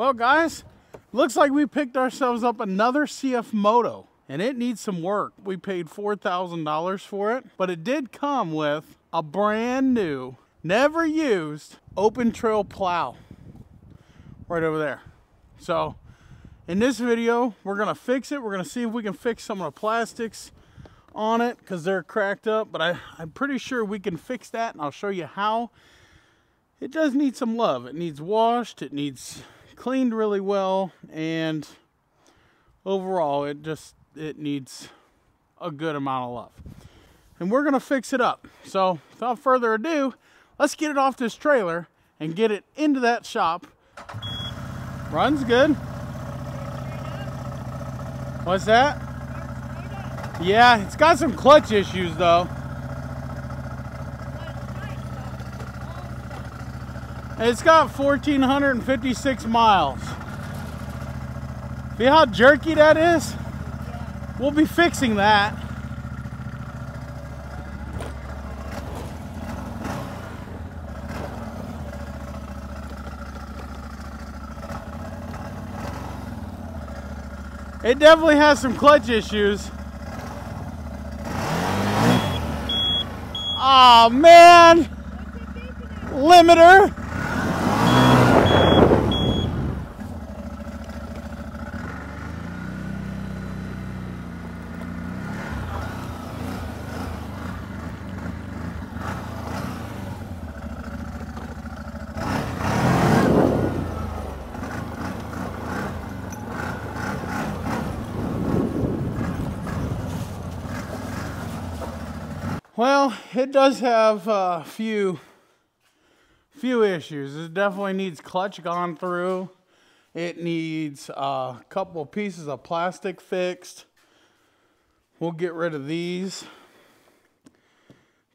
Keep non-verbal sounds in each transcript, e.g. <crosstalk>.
Well, guys, looks like we picked ourselves up another CF Moto and it needs some work. We paid $4,000 for it, but it did come with a brand new, never used open trail plow right over there. So in this video, we're gonna fix it. We're gonna see if we can fix some of the plastics on it because they're cracked up, but I, I'm pretty sure we can fix that and I'll show you how. It does need some love. It needs washed, it needs cleaned really well, and overall it just, it needs a good amount of love. And we're gonna fix it up. So without further ado, let's get it off this trailer and get it into that shop. Runs good. What's that? Yeah, it's got some clutch issues though. It's got 1,456 miles. See how jerky that is? We'll be fixing that. It definitely has some clutch issues. Oh man! Limiter! Well, it does have a few few issues. It definitely needs clutch gone through. It needs a couple pieces of plastic fixed. We'll get rid of these.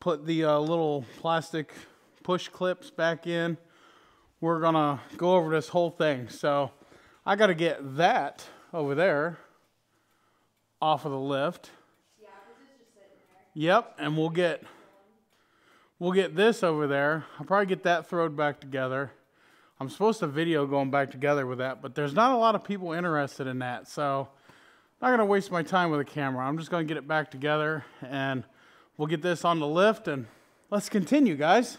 Put the uh, little plastic push clips back in. We're gonna go over this whole thing. So I gotta get that over there off of the lift. Yep, and we'll get we'll get this over there. I'll probably get that thrown back together. I'm supposed to video going back together with that, but there's not a lot of people interested in that, so I'm not gonna waste my time with a camera. I'm just gonna get it back together and we'll get this on the lift and let's continue, guys.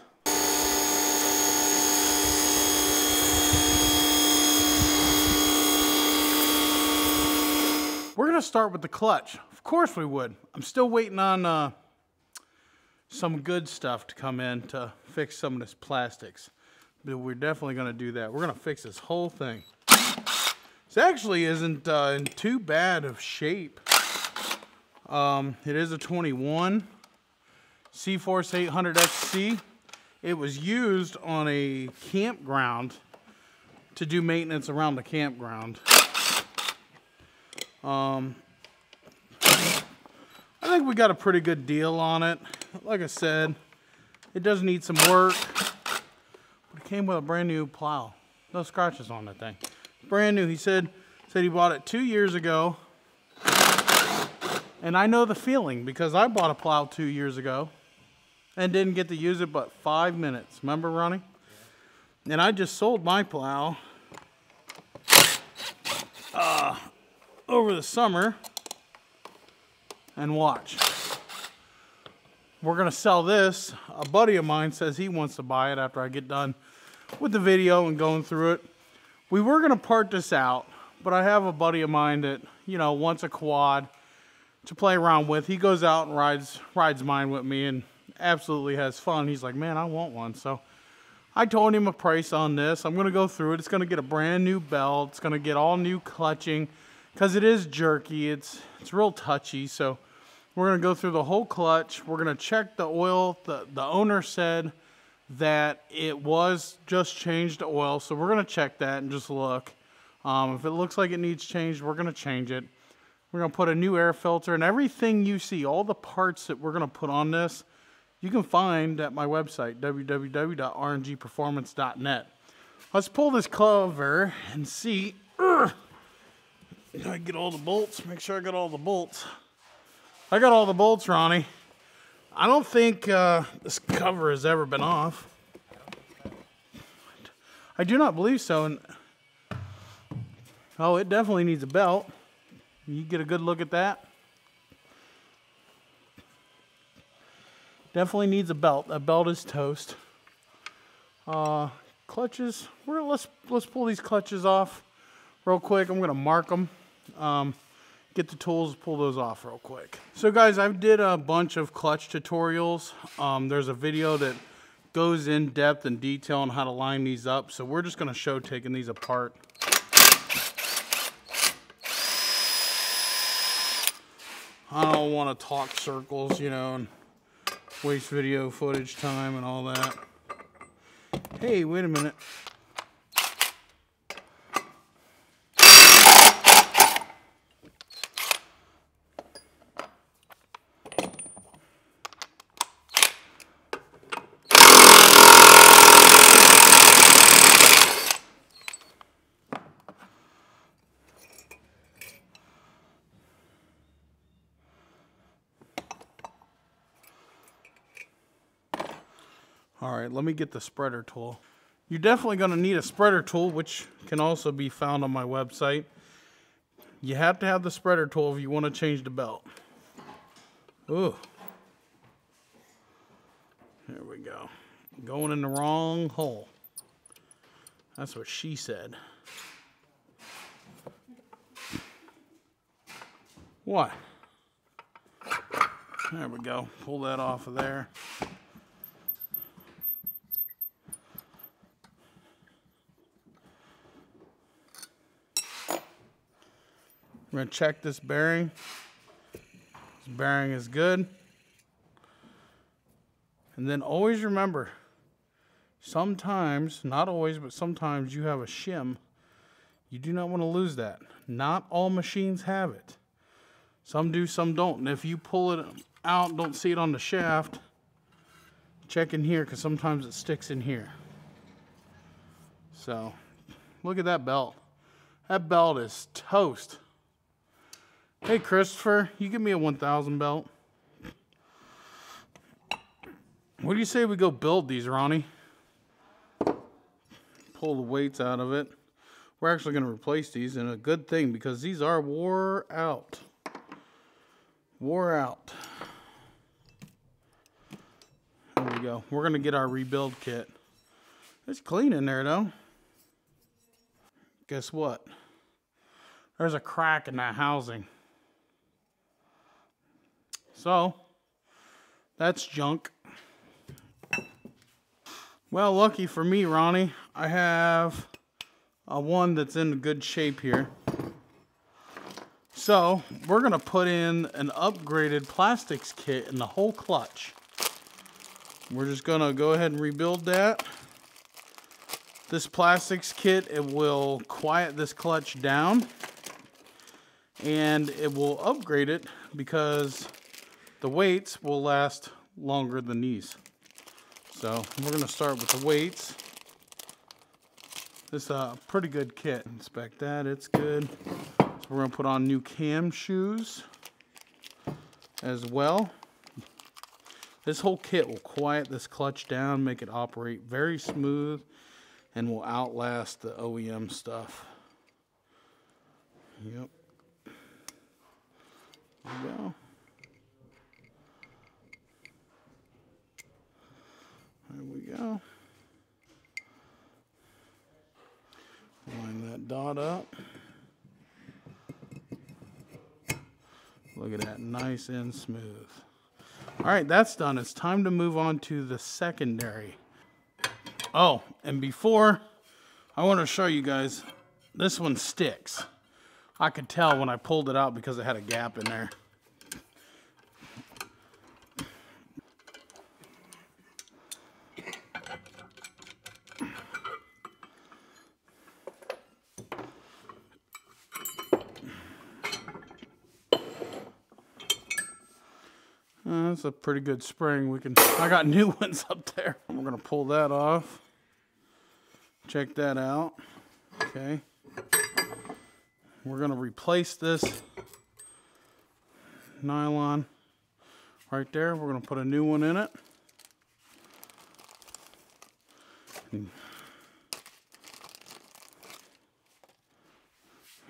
We're gonna start with the clutch. Of course we would. I'm still waiting on uh, some good stuff to come in to fix some of this plastics. But we're definitely gonna do that. We're gonna fix this whole thing. This actually isn't uh, in too bad of shape. Um, it is a 21 C-Force 800 XC. It was used on a campground to do maintenance around the campground. Um, I think we got a pretty good deal on it. Like I said, it does need some work. But it came with a brand new plow. No scratches on that thing. Brand new. He said said he bought it two years ago. And I know the feeling because I bought a plow two years ago and didn't get to use it but five minutes. Remember, Ronnie? Yeah. And I just sold my plow uh, over the summer and watch. We're gonna sell this. A buddy of mine says he wants to buy it after I get done with the video and going through it. We were gonna part this out, but I have a buddy of mine that, you know, wants a quad to play around with. He goes out and rides rides mine with me and absolutely has fun. He's like, man, I want one. So I told him a price on this. I'm gonna go through it. It's gonna get a brand new belt. It's gonna get all new clutching because it is jerky. It's it's real touchy. So we're gonna go through the whole clutch. We're gonna check the oil. The the owner said that it was just changed oil, so we're gonna check that and just look. Um, if it looks like it needs changed, we're gonna change it. We're gonna put a new air filter and everything you see, all the parts that we're gonna put on this, you can find at my website, www.rngperformance.net. Let's pull this cover and see. Ugh, I get all the bolts, make sure I got all the bolts. I got all the bolts, Ronnie. I don't think uh, this cover has ever been off. I do not believe so. And Oh, it definitely needs a belt. You get a good look at that. Definitely needs a belt. That belt is toast. Uh, clutches. We're, let's let's pull these clutches off real quick. I'm gonna mark them. Um, get the tools, pull those off real quick. So guys, I did a bunch of clutch tutorials. Um, there's a video that goes in depth and detail on how to line these up. So we're just gonna show taking these apart. I don't want to talk circles, you know, and waste video footage time and all that. Hey, wait a minute. All right, let me get the spreader tool. You're definitely going to need a spreader tool, which can also be found on my website. You have to have the spreader tool if you want to change the belt. Ooh. There we go. Going in the wrong hole. That's what she said. What? There we go. Pull that off of there. Going to check this bearing. This bearing is good. And then always remember, sometimes, not always, but sometimes you have a shim. You do not want to lose that. Not all machines have it. Some do, some don't. And if you pull it out, don't see it on the shaft, check in here because sometimes it sticks in here. So, look at that belt. That belt is toast. Hey, Christopher, you give me a 1000 belt. What do you say we go build these, Ronnie? Pull the weights out of it. We're actually going to replace these, and a good thing because these are wore out. Wore out. There we go. We're going to get our rebuild kit. It's clean in there, though. Guess what? There's a crack in that housing. So, that's junk. Well, lucky for me, Ronnie, I have a one that's in good shape here. So, we're going to put in an upgraded plastics kit in the whole clutch. We're just going to go ahead and rebuild that. This plastics kit, it will quiet this clutch down. And it will upgrade it because the weights will last longer than these. So we're going to start with the weights. This is a pretty good kit. Inspect that, it's good. So we're to put on new cam shoes as well. This whole kit will quiet this clutch down, make it operate very smooth, and will outlast the OEM stuff. Yep. There we go. There we go. Line that dot up. Look at that, nice and smooth. All right, that's done. It's time to move on to the secondary. Oh, and before, I want to show you guys, this one sticks. I could tell when I pulled it out because it had a gap in there. Uh, that's a pretty good spring. We can. I got <laughs> new ones up there. We're gonna pull that off. Check that out. Okay. We're gonna replace this nylon right there. We're gonna put a new one in it.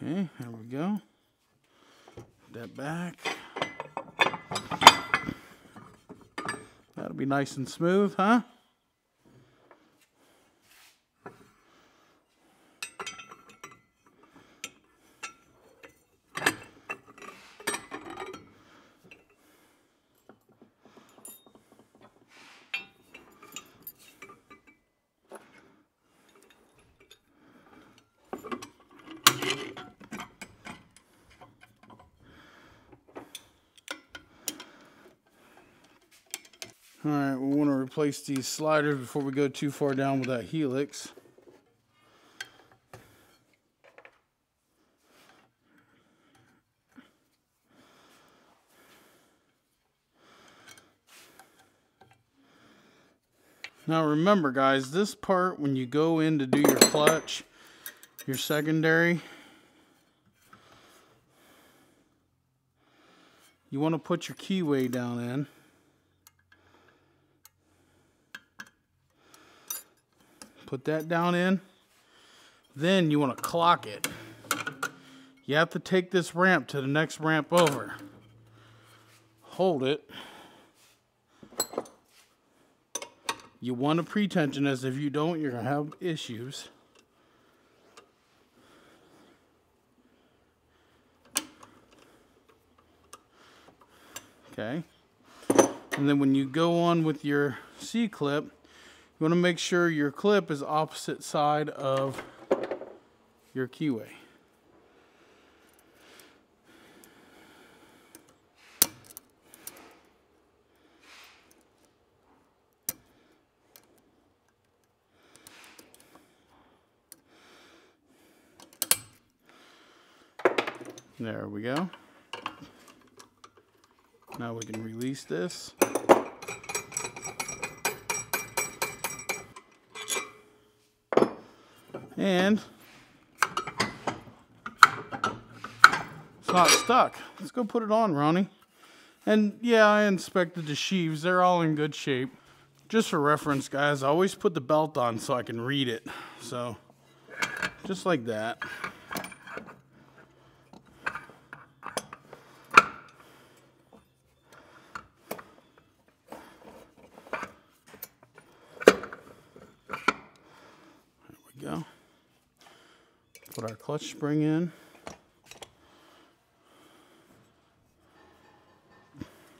Okay, there we go. That back. Be nice and smooth, huh? All right, we want to replace these sliders before we go too far down with that helix. Now remember guys, this part when you go in to do your clutch, your secondary, you want to put your keyway down in. Put that down in. Then you want to clock it. You have to take this ramp to the next ramp over. Hold it. You want a pretension as if you don't, you're going to have issues. Okay. And then when you go on with your C-clip, you want to make sure your clip is opposite side of your keyway. There we go. Now we can release this. And it's not stuck. Let's go put it on, Ronnie. And yeah, I inspected the sheaves. They're all in good shape. Just for reference, guys, I always put the belt on so I can read it. So, just like that. Put our clutch spring in.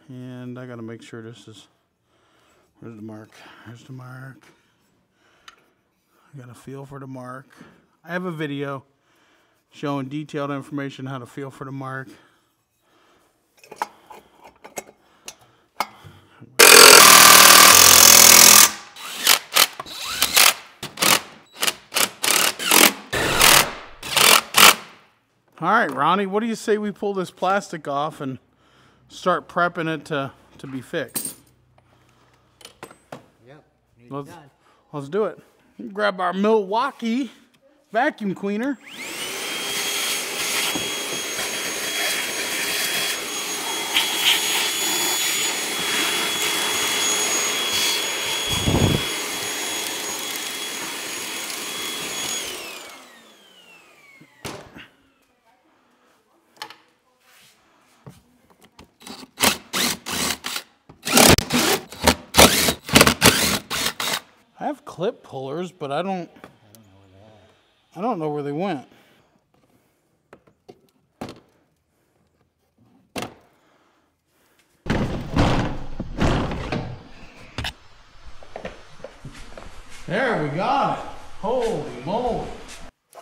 And I gotta make sure this is, where's the mark? There's the mark. I got to feel for the mark. I have a video showing detailed information how to feel for the mark. All right, Ronnie, what do you say we pull this plastic off and start prepping it to, to be fixed? Yep, let's, let's do it. Grab our Milwaukee vacuum cleaner. Clip pullers, but I don't, I don't know where they went. There, we got it. Holy moly. All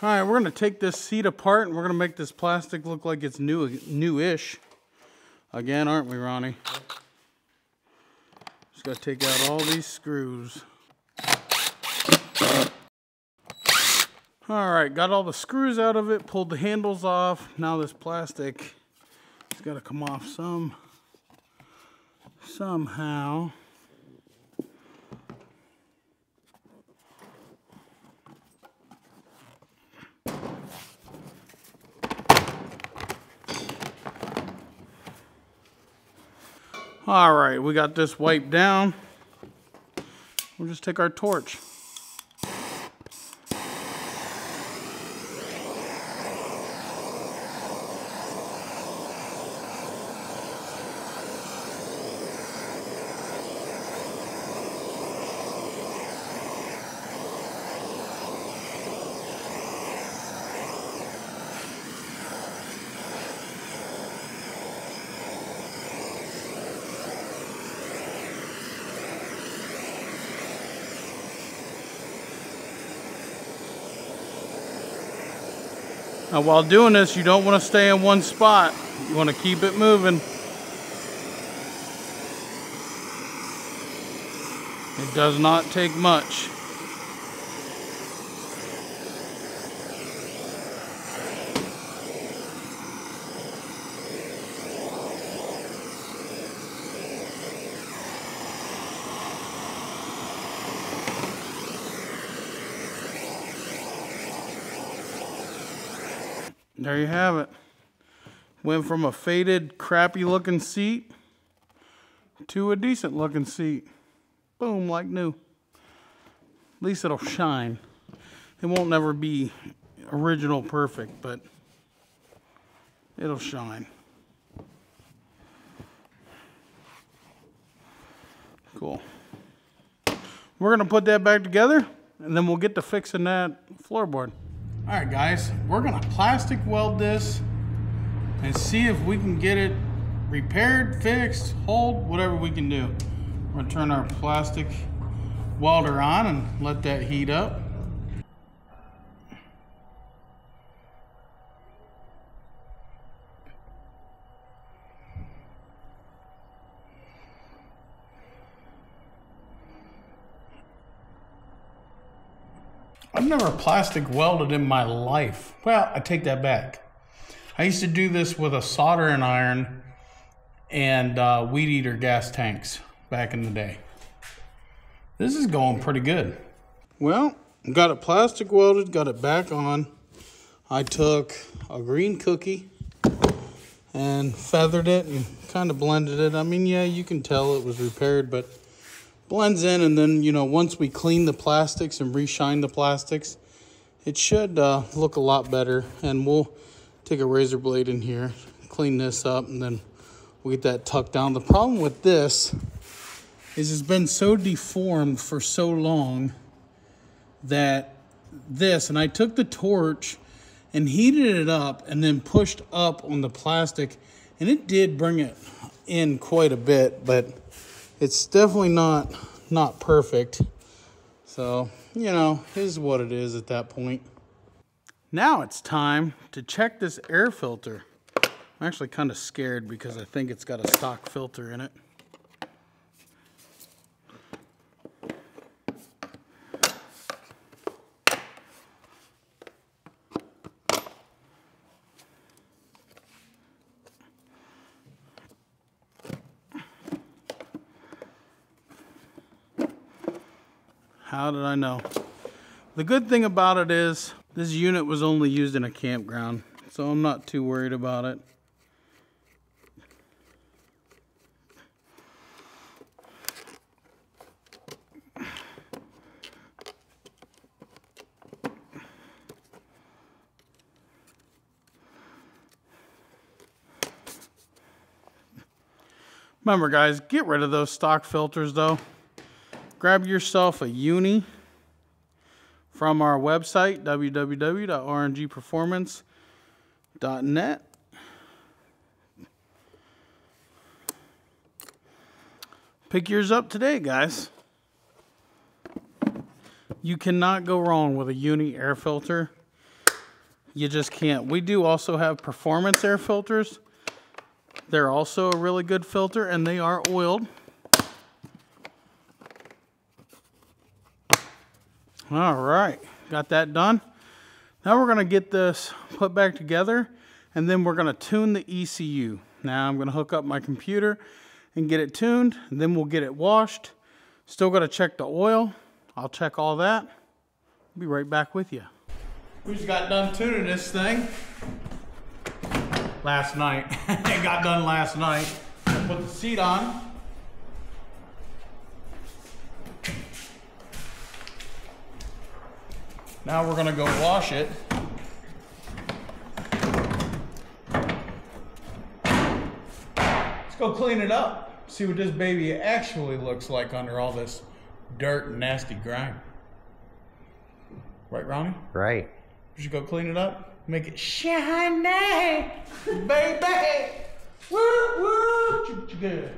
right, we're gonna take this seat apart and we're gonna make this plastic look like it's new, new-ish. Again, aren't we, Ronnie? Just gotta take out all these screws. All right, got all the screws out of it, pulled the handles off. Now this plastic has got to come off some, somehow. All right, we got this wiped down. We'll just take our torch. Now while doing this, you don't want to stay in one spot. You want to keep it moving. It does not take much. You have it. Went from a faded, crappy looking seat to a decent looking seat. Boom, like new. At least it'll shine. It won't never be original perfect, but it'll shine. Cool. We're gonna put that back together and then we'll get to fixing that floorboard. All right, guys, we're gonna plastic weld this and see if we can get it repaired, fixed, hold, whatever we can do. We're gonna turn our plastic welder on and let that heat up. I've never plastic welded in my life. Well, I take that back. I used to do this with a soldering iron and uh, weed eater gas tanks back in the day. This is going pretty good. Well, got it plastic welded, got it back on. I took a green cookie and feathered it and kind of blended it. I mean, yeah, you can tell it was repaired, but blends in and then you know once we clean the plastics and reshine the plastics it should uh, look a lot better. And we'll take a razor blade in here clean this up and then we'll get that tucked down. The problem with this is it's been so deformed for so long that this and I took the torch and heated it up and then pushed up on the plastic and it did bring it in quite a bit but it's definitely not not perfect. So, you know, is what it is at that point. Now it's time to check this air filter. I'm actually kind of scared because I think it's got a stock filter in it. How did I know? The good thing about it is this unit was only used in a campground, so I'm not too worried about it. Remember guys, get rid of those stock filters though grab yourself a uni from our website, www.rngperformance.net. Pick yours up today, guys. You cannot go wrong with a uni air filter. You just can't. We do also have performance air filters. They're also a really good filter and they are oiled. All right, got that done. Now we're gonna get this put back together and then we're gonna tune the ECU. Now I'm gonna hook up my computer and get it tuned, and then we'll get it washed. Still gotta check the oil. I'll check all that. Be right back with you. We just got done tuning this thing last night. <laughs> it got done last night. Put the seat on. Now we're gonna go wash it. Let's go clean it up. See what this baby actually looks like under all this dirt and nasty grime. Right, Ronnie? Right. We should go clean it up. Make it shiny, baby. Woo, woo, good.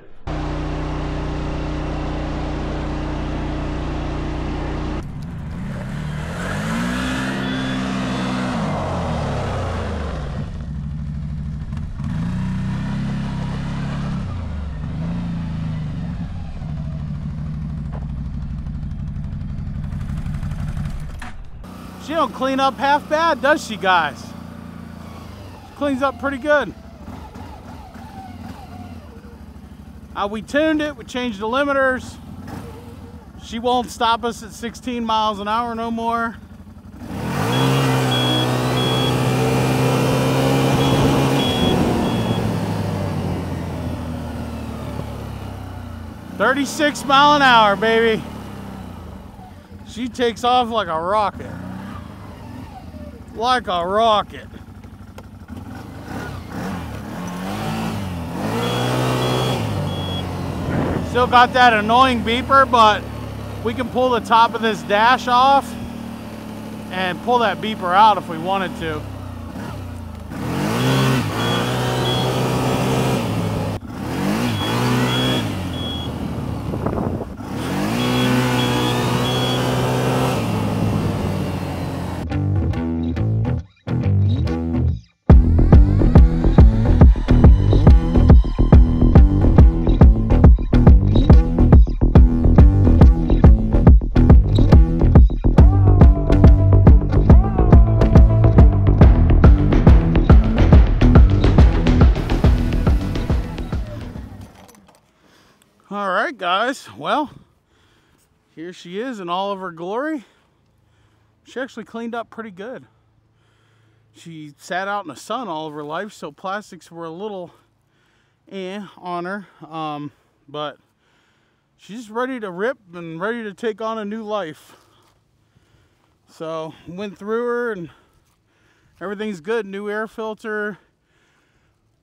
Don't clean up half bad, does she, guys? Cleans up pretty good. Uh, we tuned it, we changed the limiters. She won't stop us at 16 miles an hour no more. Thirty-six mile an hour, baby. She takes off like a rocket. Like a rocket. Still got that annoying beeper, but we can pull the top of this dash off and pull that beeper out if we wanted to. Right, guys. Well, here she is in all of her glory. She actually cleaned up pretty good. She sat out in the sun all of her life, so plastics were a little eh on her. Um, but she's ready to rip and ready to take on a new life. So went through her and everything's good. New air filter.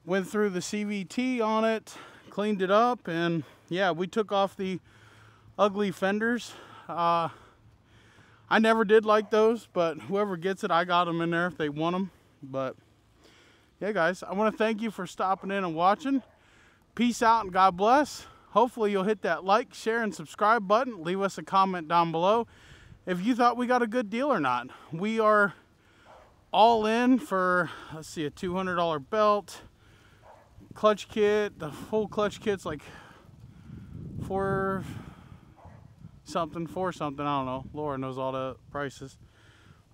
Went through the CVT on it, cleaned it up, and yeah, we took off the ugly fenders. Uh, I never did like those, but whoever gets it, I got them in there if they want them. But yeah, guys, I want to thank you for stopping in and watching. Peace out and God bless. Hopefully you'll hit that like, share, and subscribe button. Leave us a comment down below if you thought we got a good deal or not. We are all in for, let's see, a $200 belt, clutch kit. The full clutch kit's like four something, four something, I don't know. Laura knows all the prices.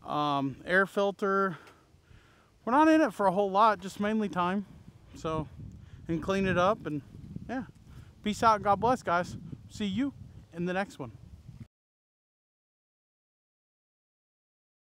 Um, air filter. We're not in it for a whole lot, just mainly time. So, and clean it up and yeah. Peace out. God bless, guys. See you in the next one.